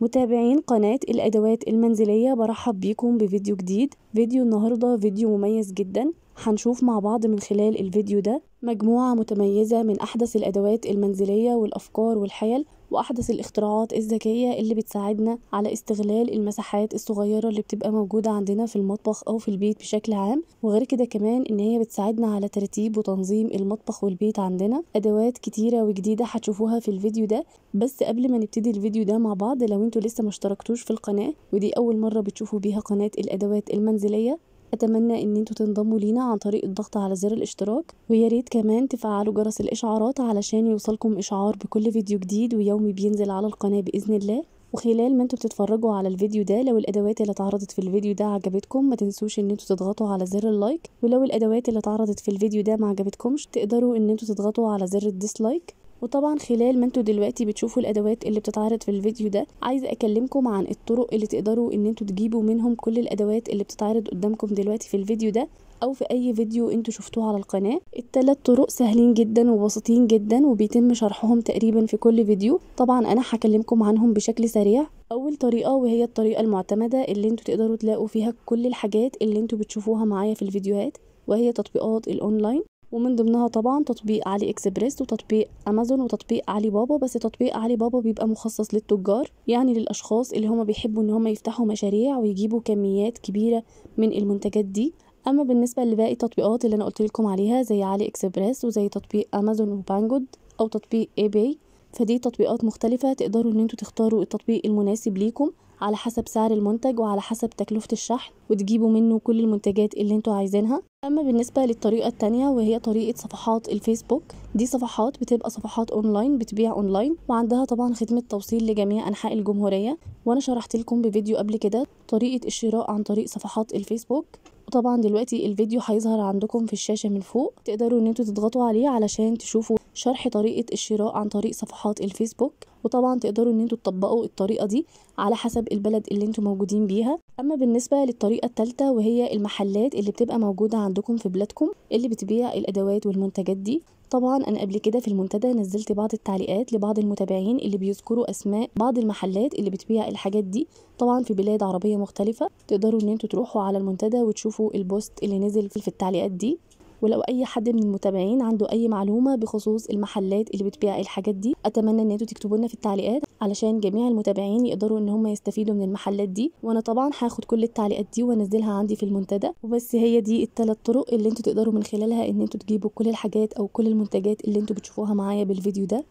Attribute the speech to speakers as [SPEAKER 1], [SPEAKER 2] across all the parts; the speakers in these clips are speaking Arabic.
[SPEAKER 1] متابعين قناة الأدوات المنزلية برحب بيكم بفيديو جديد. فيديو النهاردة فيديو مميز جدا. هنشوف مع بعض من خلال الفيديو ده مجموعة متميزة من أحدث الأدوات المنزلية والأفكار والحيل. وأحدث الاختراعات الذكية اللي بتساعدنا على استغلال المساحات الصغيرة اللي بتبقى موجودة عندنا في المطبخ أو في البيت بشكل عام. وغير كده كمان إن هي بتساعدنا على ترتيب وتنظيم المطبخ والبيت عندنا. أدوات كتيرة وجديدة هتشوفوها في الفيديو ده. بس قبل ما نبتدي الفيديو ده مع بعض لو أنتوا لسه مشتركتوش في القناة ودي أول مرة بتشوفوا بيها قناة الأدوات المنزلية أتمنى إن أنتوا تنضموا لينا عن طريق الضغط على زر الاشتراك ويا ريت كمان تفعلوا جرس الإشعارات علشان يوصلكم إشعار بكل فيديو جديد ويومي بينزل على القناة بإذن الله. وخلال ما أنتوا بتتفرجوا على الفيديو ده لو الأدوات اللي اتعرضت في الفيديو ده عجبتكم ما تنسوش إن أنتوا تضغطوا على زر ال like. ولو الأدوات اللي اتعرضت في الفيديو ده ما عجبتكمش تقدروا إن أنتوا تضغطوا على زر ال dislike. وطبعا خلال ما أنتوا دلوقتي بتشوفوا الأدوات اللي بتتعرض في الفيديو ده عايزة أكلمكم عن الطرق اللي تقدروا إن أنتوا تجيبوا منهم كل الأدوات اللي بتتعرض قدامكم دلوقتي في الفيديو ده أو في أي فيديو أنتوا شفتوه على القناة. الثلاث طرق سهلين جدا وبسيطين جدا وبيتم شرحهم تقريبا في كل فيديو. طبعا أنا هكلمكم عنهم بشكل سريع. أول طريقة وهي الطريقة المعتمدة اللي أنتوا تقدروا تلاقوا فيها كل الحاجات اللي أنتوا بتشوفوها معايا في الفيديوهات وهي تطبيقات الأونلاين. ومن ضمنها طبعا تطبيق علي إكسبريس وتطبيق أمازون وتطبيق علي بابا بس تطبيق علي بابا بيبقى مخصص للتجار يعني للأشخاص اللي هما بيحبوا إن هما يفتحوا مشاريع ويجيبوا كميات كبيرة من المنتجات دي. أما بالنسبة لباقي التطبيقات اللي أنا قلت لكم عليها زي علي إكسبريس وزي تطبيق أمازون وبانجود أو تطبيق اي باي فدي تطبيقات مختلفة تقدروا إن أنتوا تختاروا التطبيق المناسب ليكم. على حسب سعر المنتج وعلى حسب تكلفة الشحن وتجيبوا منه كل المنتجات اللي أنتوا عايزينها. أما بالنسبة للطريقة التانية وهي طريقة صفحات الفيسبوك. دي صفحات بتبقى صفحات أونلاين بتبيع أونلاين وعندها طبعا خدمة توصيل لجميع أنحاء الجمهورية. وأنا شرحت لكم بفيديو قبل كده طريقة الشراء عن طريق صفحات الفيسبوك. وطبعا دلوقتي الفيديو هيظهر عندكم في الشاشة من فوق. تقدروا إن أنتوا تضغطوا عليه علشان تشوفوا شرح طريقة الشراء عن طريق صفحات الفيسبوك. وطبعا تقدروا إن أنتوا تطبقوا الطريقة دي على حسب البلد اللي أنتوا موجودين بيها. أما بالنسبة للطريقة الثالثة وهي المحلات اللي بتبقى موجودة عندكم في بلادكم اللي بتبيع الأدوات والمنتجات دي. طبعا أنا قبل كده في المنتدى نزلت بعض التعليقات لبعض المتابعين اللي بيذكروا أسماء بعض المحلات اللي بتبيع الحاجات دي. طبعا في بلاد عربية مختلفة تقدروا إن أنتوا تروحوا على المنتدى وتشوفوا البوست اللي نزل في التعليقات دي. ولو أي حد من المتابعين عنده أي معلومة بخصوص المحلات اللي بتبيع الحاجات دي أتمنى إن أنتوا تكتبوا لنا في التعليقات علشان جميع المتابعين يقدروا إن هم يستفيدوا من المحلات دي. وأنا طبعا هاخد كل التعليقات دي وأنزلها عندي في المنتدى. وبس هي دي الثلاث طرق اللي أنتوا تقدروا من خلالها إن أنتوا تجيبوا كل الحاجات أو كل المنتجات اللي أنتوا بتشوفوها معايا بالفيديو ده.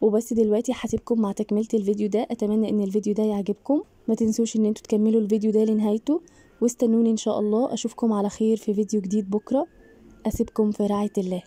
[SPEAKER 1] وبس دلوقتي هسيبكم مع تكملة الفيديو ده. أتمنى إن الفيديو ده يعجبكم. ما تنسوش إن أنتوا تكملوا الفيديو ده لنهايته. واستنوني إن شاء الله. أشوفكم على خير في فيديو جديد بكرة. أسيبكم في رعاية الله.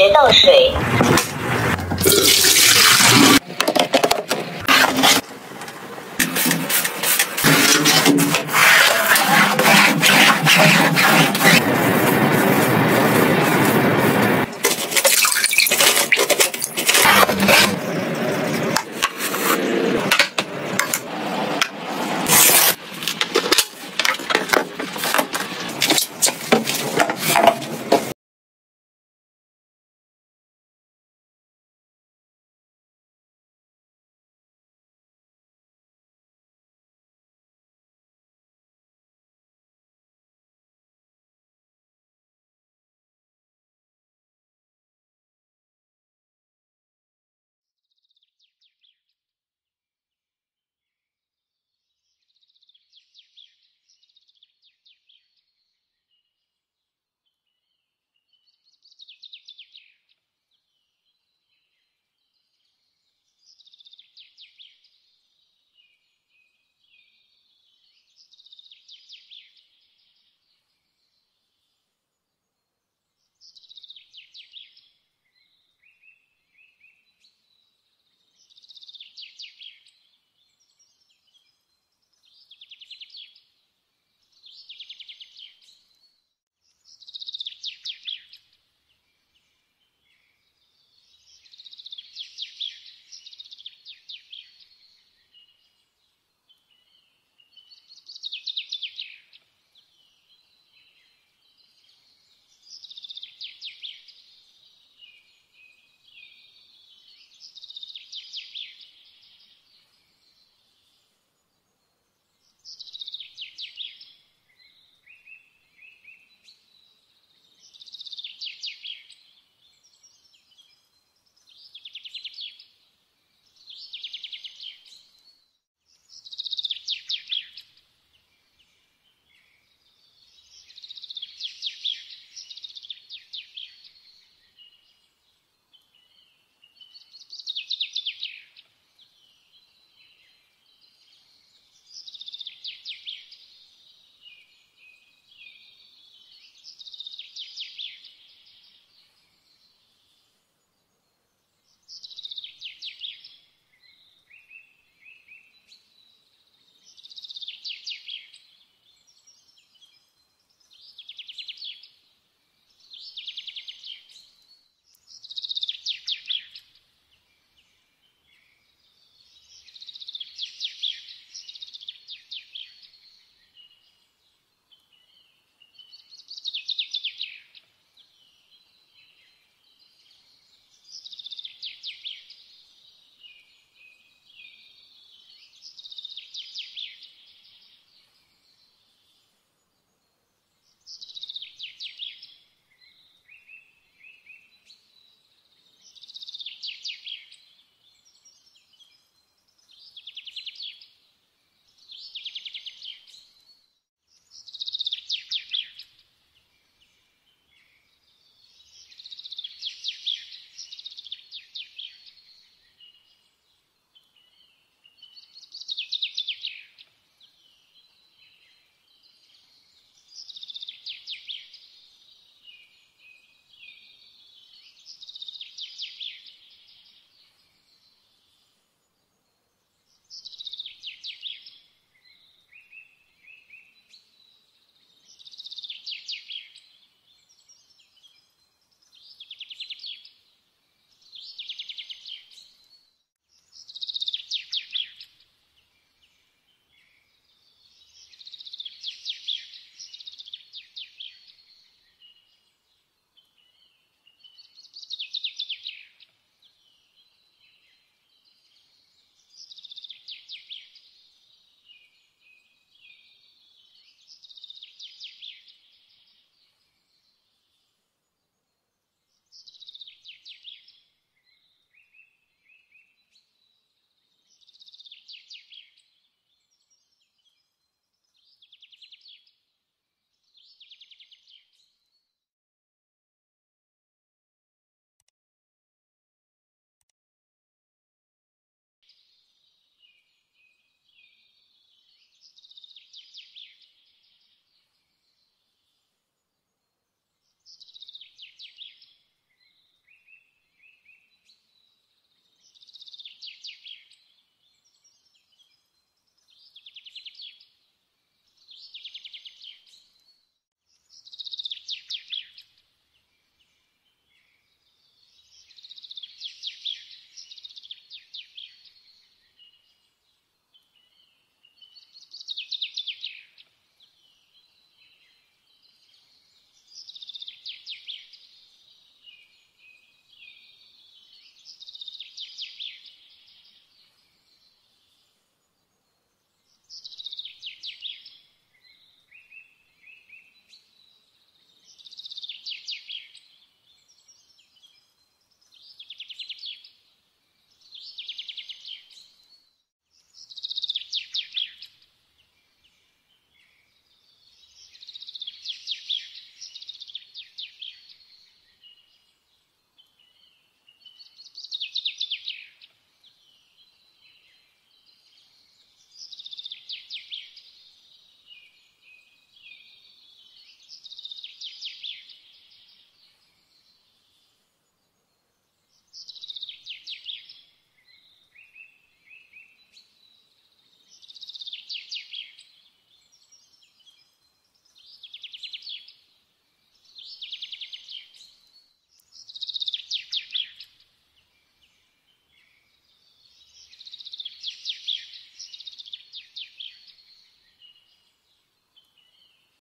[SPEAKER 2] 别倒水